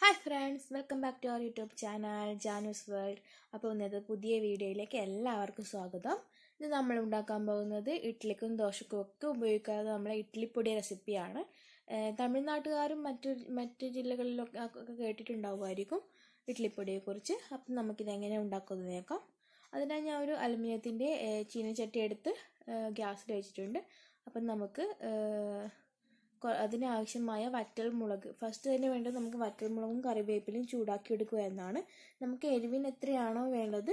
Hi friends welcome back to our YouTube channel Janus world അപ്പോൾ ഇന്നത്തെ പുതിയ വീഡിയോയിലേക്ക് എല്ലാവർക്കും സ്വാഗതം. ഇത് നമ്മൾ ഉണ്ടാക്കാൻ പോകുന്നത് ഇഡ്ഡലിക്കും ദോശക്കും ഒക്കെ ഉപയോഗിക്കാതെ നമ്മളെ ഇഡ്ഡലിപ്പൊടി റെസിപ്പിയാണ് തമിഴ്നാട്ടുകാരും മറ്റു മറ്റു ജില്ലകളിലൊക്കെ കേട്ടിട്ടുണ്ടാവുമായിരിക്കും ഇഡ്ഡലിപ്പൊടിയെക്കുറിച്ച് അപ്പം നമുക്കിത് എങ്ങനെ ഉണ്ടാക്കുന്നത് നോക്കാം അതിനായി ഞാൻ ഒരു അലുമിനിയത്തിന്റെ ചീനച്ചട്ടി എടുത്ത് ഗ്യാസിൽ വെച്ചിട്ടുണ്ട് അപ്പം നമുക്ക് അതിനാവശ്യമായ വറ്റൽ മുളക്. ഫസ്റ്റ് തന്നെ വേണ്ടത് നമുക്ക് വറ്റൽ മുളകും കറിവേപ്പിലയും ചൂടാക്കി എടുക്കുക എന്നാണ്. നമുക്ക് എരിവിന് എത്രയാണോ വേണ്ടത്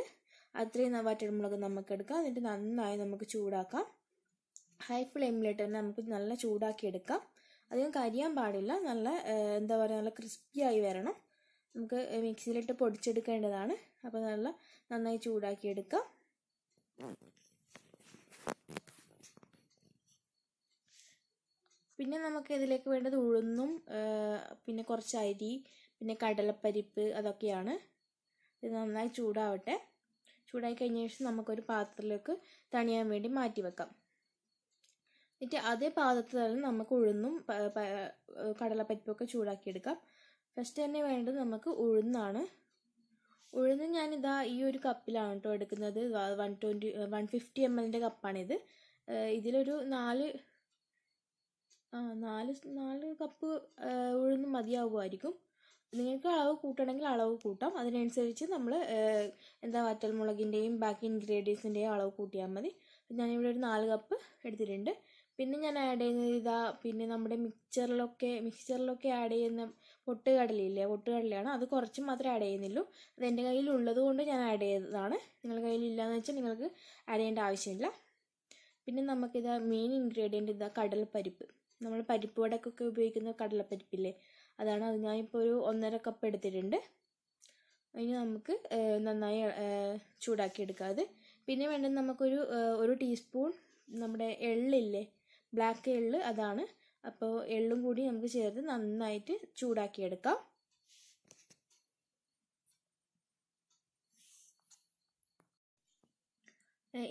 അത്രയും വറ്റൽ മുളക് നമുക്ക് എടുക്കാം. എന്നിട്ട് നന്നായി നമുക്ക് ചൂടാക്കാം. ഹൈ ഫ്ലെയിമിലിട്ട് തന്നെ നമുക്ക് നല്ല ചൂടാക്കി എടുക്കാം. അധികം കരിയാൻ പാടില്ല. നല്ല എന്താ പറയുക നല്ല ക്രിസ്പി ആയി വരണം. നമുക്ക് മിക്സിയിലിട്ട് പൊടിച്ചെടുക്കേണ്ടതാണ്. അപ്പോൾ നല്ല നന്നായി ചൂടാക്കി എടുക്കാം. പിന്നെ നമുക്ക് ഇതിലേക്ക് വേണ്ടത് ഉഴുന്നും പിന്നെ കുറച്ച് അരി പിന്നെ കടലപ്പരിപ്പ് അതൊക്കെയാണ്. ഇത് നന്നായി ചൂടാവട്ടെ. ചൂടായി കഴിഞ്ഞ ശേഷം നമുക്കൊരു പാത്രത്തിലേക്ക് തണിയാൻ വേണ്ടി മാറ്റി വെക്കാം. എന്നിട്ട് അതേ പാത്രത്തിൽ തന്നെ നമുക്ക് ഉഴുന്നും കടലപ്പരിപ്പൊക്കെ ചൂടാക്കിയെടുക്കാം ഫസ്റ്റ് തന്നെ വേണ്ടത് നമുക്ക് ഉഴുന്നാണ്. ഉഴുന്ന് ഞാനിതാ ഈ ഒരു കപ്പിലാണ് കേട്ടോ എടുക്കുന്നത്. One twenty one fifty M എല്ലിന്റെ കപ്പാണിത്. ഇതിലൊരു നാല് ആ നാല് നാല് കപ്പ് ഉഴുന്ന് മതിയാവുമായിരിക്കും. നിങ്ങൾക്ക് അളവ് കൂട്ടണമെങ്കിൽ അളവ് കൂട്ടാം. അതിനനുസരിച്ച് നമ്മൾ എന്താ വറ്റൽമുളകിന്റെയും ബാക്കി ഇൻഗ്രീഡിയൻസിന്റെയും അളവ് കൂട്ടിയാൽ മതി. ഞാനിവിടെ ഒരു നാല് കപ്പ് എടുത്തിട്ടുണ്ട്. പിന്നെ ഞാൻ ആഡ് ചെയ്യുന്നത് ഇതാ പിന്നെ നമ്മുടെ മിക്സറിലൊക്കെ മിക്സറിലൊക്കെ ആഡ് ചെയ്യുന്ന പൊട്ടുകടലയില്ലേ? പൊട്ടുകടലയാണ്. അത് കുറച്ച് മാത്രമേ ആഡ് ചെയ്യുന്നുള്ളൂ. അത് എന്റെ കയ്യിൽ ഉള്ളത് കൊണ്ട് ഞാൻ ആഡ് ചെയ്തതാണ്. നിങ്ങളുടെ കയ്യിൽ ഇല്ലയെന്ന് വെച്ചാൽ നിങ്ങൾക്ക് ആഡ് ചെയ്യേണ്ട ആവശ്യമില്ല. പിന്നെ നമുക്കിതാ മെയിൻ ഇൻഗ്രീഡിയന്റ് ഇതാ കടലപ്പരിപ്പ്. നമ്മൾ പരിപ്പ് വടക്കൊക്കെ ഉപയോഗിക്കുന്ന കടലപ്പരിപ്പില്ലേ? അതാണ് അത് ഞാനിപ്പോൾ ഒരു ഒന്നര കപ്പ് എടുത്തിട്ടുണ്ട്. അതിന് നമുക്ക് നന്നായി ചൂടാക്കി എടുക്കാം അത്. പിന്നെ വേണ്ടത് നമുക്കൊരു ഒരു ടീസ്പൂൺ നമ്മുടെ എള്ളില്ലേ? ബ്ലാക്ക് എള്ള് അതാണ്. അപ്പോൾ എള്ളും കൂടി നമുക്ക് ചേർത്ത് നന്നായിട്ട് ചൂടാക്കിയെടുക്കാം.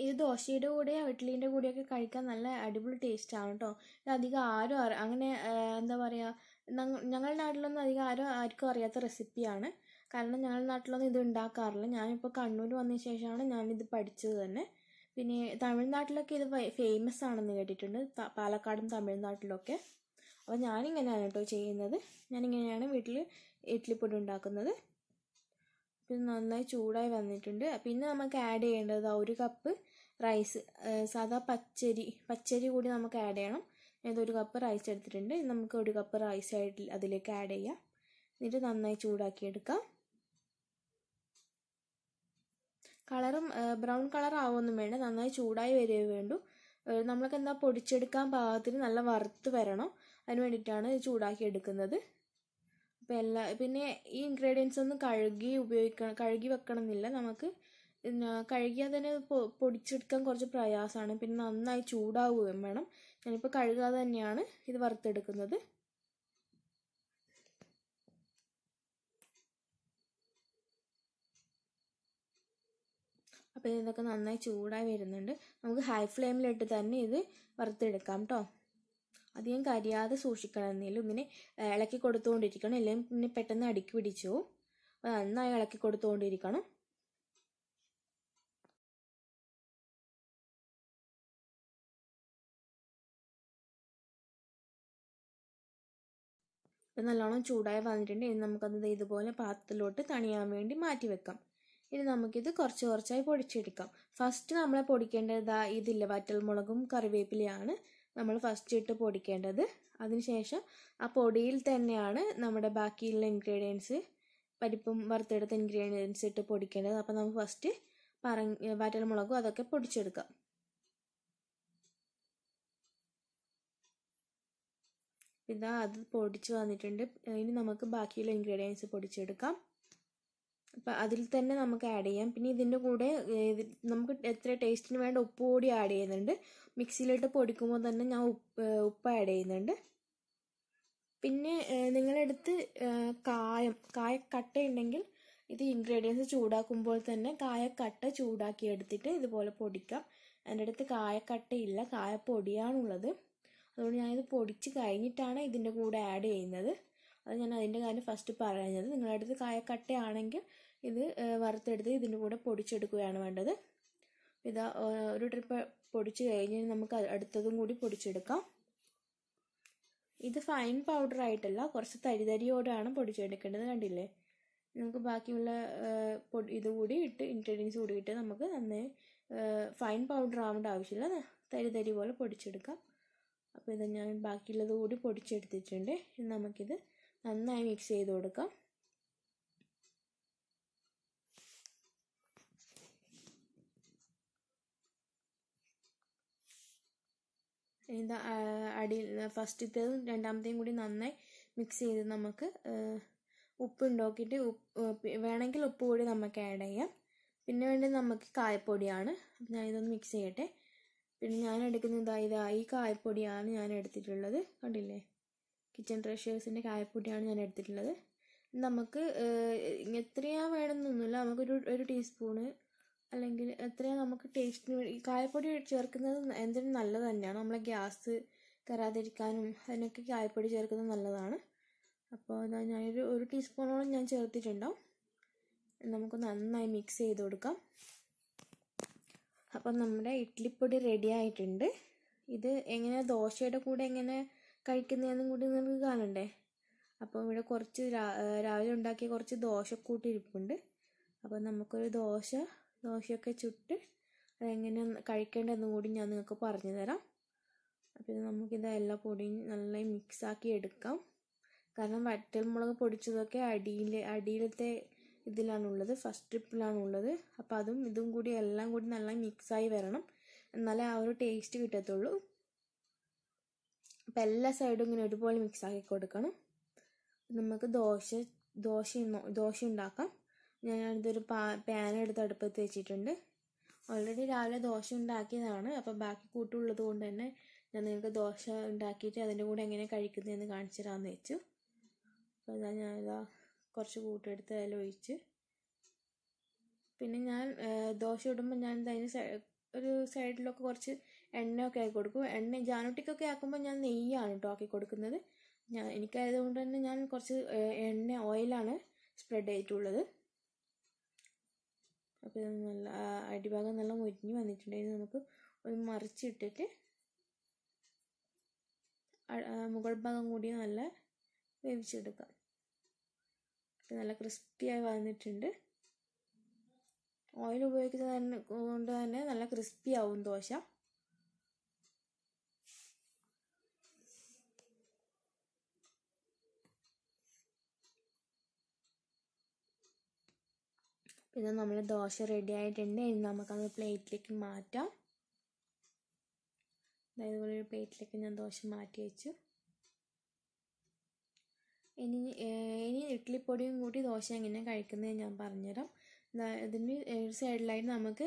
ഇത് ദോശയുടെ കൂടെയോ ഇഡ്ഡലീന്റെ കൂടെയൊക്കെ കഴിക്കാൻ നല്ല അടിപൊളി ടേസ്റ്റ് ആണ് കേട്ടോ ഇത് അധികം ആരും അങ്ങനെ എന്താ പറയുക ഞങ്ങളുടെ നാട്ടിലൊന്നും അധികം ആരും ആർക്കും അറിയാത്ത റെസിപ്പിയാണ് കാരണം ഞങ്ങളുടെ നാട്ടിലൊന്നും ഇത് ഉണ്ടാക്കാറില്ല. ഞാനിപ്പോൾ കണ്ണൂർ വന്നതിന് ശേഷമാണ് ഞാനിത് പഠിച്ചത് തന്നെ. പിന്നെ തമിഴ്നാട്ടിലൊക്കെ ഇത് ഫേമസ് ആണെന്ന് കേട്ടിട്ടുണ്ട്. പാലക്കാടും തമിഴ്നാട്ടിലൊക്കെ. അപ്പോൾ ഞാനിങ്ങനെയാണ് കേട്ടോ ചെയ്യുന്നത്. ഞാനിങ്ങനെയാണ് വീട്ടിൽ ഇഡ്ഡലിപ്പൊടി ഉണ്ടാക്കുന്നത്. പിന്നെ നന്നായി ചൂടായി വന്നിട്ടുണ്ട്. പിന്നെ നമുക്ക് ആഡ് ചെയ്യേണ്ടത് ഒരു കപ്പ് റൈസ് സാധാ പച്ചരി പച്ചരി കൂടി നമുക്ക് ആഡ് ചെയ്യണം. ഇതൊരു കപ്പ് റൈസ് എടുത്തിട്ടുണ്ട്. നമുക്ക് ഒരു കപ്പ് റൈസ് ആയിട്ട് അതിലേക്ക് ആഡ് ചെയ്യാം. എന്നിട്ട് നന്നായി ചൂടാക്കി എടുക്കാം കളറും ബ്രൗൺ കളർ ആവുമൊന്നും വേണ്ട. നന്നായി ചൂടായി വരികയേ വേണ്ടു. നമ്മൾക്ക് എന്താ പൊടിച്ചെടുക്കാൻ പാകത്തിന് നല്ല വറുത്ത് വരണം. അതിന് വേണ്ടിയിട്ടാണ് ചൂടാക്കി എടുക്കുന്നത്. അപ്പോൾ എല്ലാ പിന്നെ ഈ ഇൻഗ്രീഡിയൻസ് ഒന്നും കഴുകി ഉപയോഗിക്കണം കഴുകി വെക്കണം എന്നില്ല നമുക്ക് കഴുകിയാൽ തന്നെ പൊടിച്ചെടുക്കാൻ കുറച്ച് പ്രയാസമാണ്. പിന്നെ നന്നായി ചൂടാവുകയും വേണം. ഞാനിപ്പോൾ കഴുകാതെ തന്നെയാണ് ഇത് വറുത്തെടുക്കുന്നത്. അപ്പോൾ ഇതൊക്കെ നന്നായി ചൂടായി വരുന്നുണ്ട്. നമുക്ക് ഹൈ ഫ്ലെയിമിലിട്ട് തന്നെ ഇത് വറുത്തെടുക്കാം കേട്ടോ അധികം കരിയാതെ സൂക്ഷിക്കണം. എന്നേലും ഇങ്ങനെ ഇളക്കി കൊടുത്തുകൊണ്ടിരിക്കണം. അല്ലെങ്കിൽ പിന്നെ പെട്ടെന്ന് അടുക്കി പിടിച്ചു. പോകും അപ്പോൾ നന്നായി ഇളക്കി കൊടുത്തുകൊണ്ടിരിക്കണം. നല്ലോണം ചൂടായി വന്നിട്ടുണ്ട്. ഇനി നമുക്കത് ഇതുപോലെ പാത്രത്തിലോട്ട് തണിയാൻ വേണ്ടി മാറ്റി വെക്കാം. ഇനി നമുക്കിത് കുറച്ച് കുറച്ചായി പൊടിച്ചെടുക്കാം. ഫസ്റ്റ് നമ്മൾ പൊടിക്കേണ്ടത് ഇതില്ല വറ്റൽമുളകും കറിവേപ്പിലയാണ്. നമ്മൾ ഫസ്റ്റ് ഇട്ട് പൊടിക്കേണ്ടത്. അതിനുശേഷം ആ പൊടിയിൽ തന്നെയാണ് നമ്മുടെ ബാക്കിയുള്ള ഇൻഗ്രീഡിയൻസ് പരിപ്പും വറുത്തെടുത്ത ഇൻഗ്രീഡിയൻസ് ഇട്ട് പൊടിക്കേണ്ടത്. അപ്പോൾ നമുക്ക് ഫസ്റ്റ് പറ വറ്റൽമുളകും അതൊക്കെ പൊടിച്ചെടുക്കാം. ഇതാ അത് പൊടിച്ച് വന്നിട്ടുണ്ട്. ഇനി നമുക്ക് ബാക്കിയുള്ള ഇൻഗ്രീഡിയൻസ് പൊടിച്ചെടുക്കാം. അപ്പം അതിൽ തന്നെ നമുക്ക് ആഡ് ചെയ്യാം. പിന്നെ ഇതിന്റെ കൂടെ നമുക്ക് എത്ര ടേസ്റ്റിന് വേണ്ട ഉപ്പ് കൂടി ആഡ് ചെയ്യുന്നുണ്ട്. മിക്സിയിലിട്ട് പൊടിക്കുമ്പോൾ തന്നെ ഞാൻ ഉപ്പ് ഉപ്പ് ആഡ് ചെയ്യുന്നുണ്ട്. പിന്നെ നിങ്ങളെടുത്ത് കായം കായ കട്ട ഉണ്ടെങ്കിൽ ഇത് ഇൻഗ്രീഡിയൻസ് ചൂടാക്കുമ്പോൾ തന്നെ കായക്കട്ട ചൂടാക്കി എടുത്തിട്ട് ഇതുപോലെ പൊടിക്കാം. എന്റെ അടുത്ത് കായക്കട്ടയില്ല കായപ്പൊടിയാണുള്ളത് അതുകൊണ്ട് ഞാനിത് പൊടിച്ച് കഴിഞ്ഞിട്ടാണ് ഇതിന്റെ കൂടെ ആഡ് ചെയ്യുന്നത്. അത് ഞാൻ അതിന്റെ കാര്യം ഫസ്റ്റ് പറയുന്നത് നിങ്ങളുടെ അടുത്ത് കായക്കട്ടയാണെങ്കിൽ ഇത് വറുത്തെടുത്ത് ഇതിന്റെ കൂടെ പൊടിച്ചെടുക്കുകയാണ് വേണ്ടത്. ഇതാ ഒരു ട്രിപ്പ് പൊടിച്ച് കഴിഞ്ഞ് നമുക്ക് അടുത്തതും കൂടി പൊടിച്ചെടുക്കാം. ഇത് ഫൈൻ പൗഡർ ആയിട്ടല്ല കുറച്ച് തരിതരിയോടാണ് പൊടിച്ചെടുക്കേണ്ടത് കണ്ടില്ലേ? നമുക്ക് ബാക്കിയുള്ള പൊടി ഇത് കൂടി ഇട്ട് ഇൻഗ്രീഡിയൻസ് കൂടി ഇട്ട് നമുക്ക് നന്നായി ഫൈൻ പൗഡർ ആവേണ്ട ആവശ്യമില്ല. തരിതരി തരി പോലെ പൊടിച്ചെടുക്കാം. അപ്പോൾ ഇത് ഞാൻ ബാക്കിയുള്ളത് കൂടി പൊടിച്ചെടുത്തിട്ടുണ്ട്. നമുക്കിത് നന്നായി മിക്സ് ചെയ്ത് കൊടുക്കാം. അടി ഫസ്റ്റത്തേതും രണ്ടാമത്തെയും കൂടി നന്നായി മിക്സ് ചെയ്ത് നമുക്ക് ഉപ്പ് ഉണ്ടാക്കിയിട്ട് ഉപ്പ് വേണമെങ്കിൽ ഉപ്പ് കൂടി നമുക്ക് ആഡ് ചെയ്യാം. പിന്നെ വേണ്ടത് നമുക്ക് കായപ്പൊടിയാണ്. അപ്പം ഞാനിതൊന്ന് മിക്സ് ചെയ്യട്ടെ. പിന്നെ ഞാൻ എടുക്കുന്നത് ഇതാ ഈ കായപ്പൊടിയാണ് ഞാൻ എടുത്തിട്ടുള്ളത്. കണ്ടില്ലേ? കിച്ചൺ ട്രഷേഴ്സിന്റെ കായപ്പൊടിയാണ് ഞാൻ എടുത്തിട്ടുള്ളത്. നമുക്ക് എത്രയാ വേണമെന്നൊന്നുമില്ല. നമുക്കൊരു ഒരു ടീസ്പൂണ് അല്ലെങ്കിൽ എത്രയാ നമുക്ക് ടേസ്റ്റിന് വേണ്ടി കായപ്പൊടി ചേർക്കുന്നത് എന്തിനും നല്ലത് തന്നെയാണ്. നമ്മളെ ഗ്യാസ് കയറാതിരിക്കാനും അതിനൊക്കെ കായപ്പൊടി ചേർക്കുന്നത് നല്ലതാണ്. അപ്പോൾ അതാ ഞാനൊരു ഒരു ടീസ്പൂണോളം ഞാൻ ചേർത്തിട്ടുണ്ടാവും. നമുക്ക് നന്നായി മിക്സ് ചെയ്ത് കൊടുക്കാം. അപ്പം നമ്മുടെ ഇഡ്ഡലിപ്പൊടി റെഡി ആയിട്ടുണ്ട്. ഇത് എങ്ങനെ ദോശയുടെ കൂടെ എങ്ങനെ കഴിക്കുന്നതെന്നും കൂടി നമുക്ക് കാണണ്ടേ? അപ്പോൾ ഇവിടെ കുറച്ച് രാവിലെ ഉണ്ടാക്കിയ കുറച്ച് ദോശക്കൂട്ട് ഇരിപ്പുണ്ട്. അപ്പോൾ നമുക്കൊരു ദോശ ദോശയൊക്കെ ചുട്ട് അതെങ്ങനെ കഴിക്കേണ്ടതെന്നും കൂടി ഞാൻ നിങ്ങൾക്ക് പറഞ്ഞു തരാം അപ്പോൾ നമുക്കിത് എല്ലാ പൊടിയും നന്നായി മിക്സാക്കി എടുക്കാം. കാരണം വറ്റൽമുളക് പൊടിച്ചതൊക്കെ അടിയിൽ അടിയിലത്തെ ഇതിലാണുള്ളത് ഫസ്റ്റ് ട്രിപ്പിലാണുള്ളത്. അപ്പോൾ അതും ഇതും കൂടി എല്ലാം കൂടി നല്ല മിക്സായി വരണം. എന്നാലേ ആ ഒരു ടേസ്റ്റ് കിട്ടത്തുള്ളൂ. അപ്പോൾ എല്ലാ സൈഡും ഇങ്ങനെ ഒരുപോലെ മിക്സാക്കി കൊടുക്കണം. നമുക്ക് ദോശ ദോശ ദോശ ഉണ്ടാക്കാം. ഞാനിതൊരു പാ പാൻ എടുത്ത് അടുപ്പത്ത് വെച്ചിട്ടുണ്ട്. ഓൾറെഡി രാവിലെ ദോശ ഉണ്ടാക്കിയതാണ്. അപ്പോൾ ബാക്കി കൂട്ടുള്ളത് കൊണ്ട് തന്നെ ഞാൻ നിങ്ങൾക്ക് ദോശ ഉണ്ടാക്കിയിട്ട് അതിന്റെ കൂടെ എങ്ങനെ കഴിക്കുന്നതെന്ന് കാണിച്ചു തരാമെന്ന് വെച്ചു. അപ്പോൾ ഇതാ ഞാനിതാ കുറച്ച് കൂട്ടെടുത്ത് അതിൽ ഒഴിച്ച്. പിന്നെ ഞാൻ ദോശ ഇടുമ്പോൾ ഞാൻ അതിന് ഒരു സൈഡിലൊക്കെ കുറച്ച് എണ്ണയൊക്കെ ആക്കി കൊടുക്കും. എണ്ണ ജാനുട്ടിക്കൊക്കെ ആക്കുമ്പോൾ ഞാൻ നെയ്യാണ് കേട്ടോ ആക്കി കൊടുക്കുന്നത്. ഞാൻ എനിക്കായതുകൊണ്ട് തന്നെ ഞാൻ കുറച്ച് എണ്ണ ഓയിലാണ് സ്പ്രെഡ് ചെയ്തിട്ടുള്ളത്. അപ്പോൾ നല്ല അടിഭാഗം നല്ല മുരിഞ്ഞ് വന്നിട്ടുണ്ടെങ്കിൽ നമുക്ക് ഒരു മറിച്ചിട്ടിട്ട് മുകൾ ഭാഗം കൂടി നല്ല വേവിച്ചെടുക്കാം. നല്ല ക്രിസ്പിയായി വന്നിട്ടുണ്ട്. ഓയിൽ ഉപയോഗിക്കുന്നത് കൊണ്ട് തന്നെ നല്ല ക്രിസ്പി ആവും ദോശ. പിന്നെ നമ്മൾ ദോശ റെഡി ആയിട്ടുണ്ട്. ഇനി നമുക്കത് പ്ലേറ്റിലേക്ക് മാറ്റാം. ഇതുപോലെ ഒരു പ്ലേറ്റിലേക്ക് ഞാൻ ദോശ മാറ്റി വെച്ചു. ഇനി ഇനി ഇഡ്ഡലിപ്പൊടിയും കൂട്ടി ദോശ എങ്ങനെ കഴിക്കുന്നത് ഞാൻ പറഞ്ഞുതരാം. ഇതിന് ഒരു സൈഡിലായിട്ട് നമുക്ക്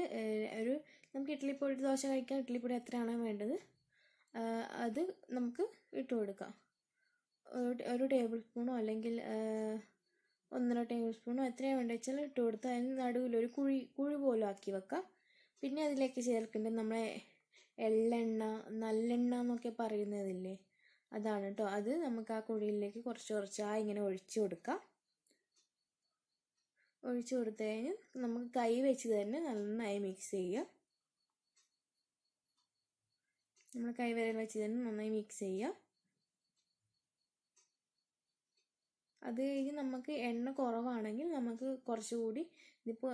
ഒരു നമുക്ക് ഇഡ്ഡലിപ്പൊടി ദോശ കഴിക്കാൻ ഇഡ്ഡലിപ്പൊടി എത്രയാണോ വേണ്ടത് അത് നമുക്ക് ഇട്ട് കൊടുക്കാം ഒരു ടേബിൾ സ്പൂണോ അല്ലെങ്കിൽ ഒന്നര ടേബിൾ സ്പൂണോ എത്രയാണ് വേണ്ടത് വെച്ചാൽ ഇട്ട് കൊടുത്ത് അതിന് നടുവിൽ ഒരു കുഴി കുഴി പോലും ആക്കി വെക്കാം. പിന്നെ അതിലേക്ക് ചേർക്കേണ്ടത് നമ്മളെ എള്ളെണ്ണ നല്ലെണ്ണ എന്നൊക്കെ പറയുന്നതില്ലേ? അതാണ് കേട്ടോ അത് നമുക്ക് ആ കുഴിയിലേക്ക് കുറച്ച് കുറച്ചായി ഇങ്ങനെ ഒഴിച്ചു കൊടുക്കാം. ഒഴിച്ചു കൊടുത്തു കഴിഞ്ഞ് നമുക്ക് കൈ വെച്ച് തന്നെ നന്നായി മിക്സ് ചെയ്യാം നമ്മൾ കൈ വിരൽ വെച്ച് തന്നെ നന്നായി മിക്സ് ചെയ്യാം അത് കഴിഞ്ഞ് നമുക്ക് എണ്ണ കുറവാണെങ്കിൽ നമുക്ക് കുറച്ചുകൂടി ഇതിപ്പോൾ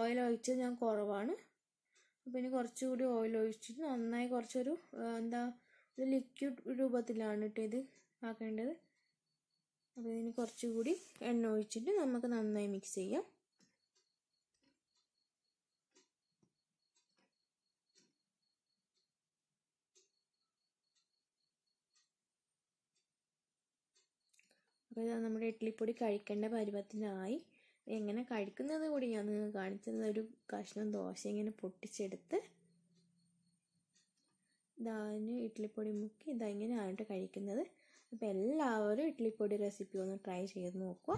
ഓയിൽ ഒഴിച്ചത് ഞാൻ കുറവാണ്. അപ്പോൾ ഇനി കുറച്ചുകൂടി ഓയിൽ ഒഴിച്ചിട്ട് നന്നായി കുറച്ചൊരു എന്താ ഒരു ലിക്വിഡ് രൂപത്തിലാണ് കേട്ടോ ഇത് ആക്കേണ്ടത്. അപ്പോൾ ഇതിന് കുറച്ചുകൂടി എണ്ണ ഒഴിച്ചിട്ട് നമുക്ക് നന്നായി മിക്സ് ചെയ്യാം. അപ്പോൾ നമ്മുടെ ഇഡ്ഡലിപ്പൊടി കഴിക്കേണ്ട പരുവത്തിനായി. എങ്ങനെ കഴിക്കുന്നത് കൂടി ഞാൻ നിങ്ങൾക്ക് കാണിച്ചത് ഒരു കഷ്ണം ദോശ ഇങ്ങനെ പൊട്ടിച്ചെടുത്ത് ഇതാന് ഇഡ്ഡലിപ്പൊടി മുക്കി ഇതാ ആയിട്ട് കഴിക്കുന്നത്. അപ്പോൾ എല്ലാവരും ഇഡ്ഡലിപ്പൊടി റെസിപ്പി ഒന്ന് ട്രൈ ചെയ്ത് നോക്കുക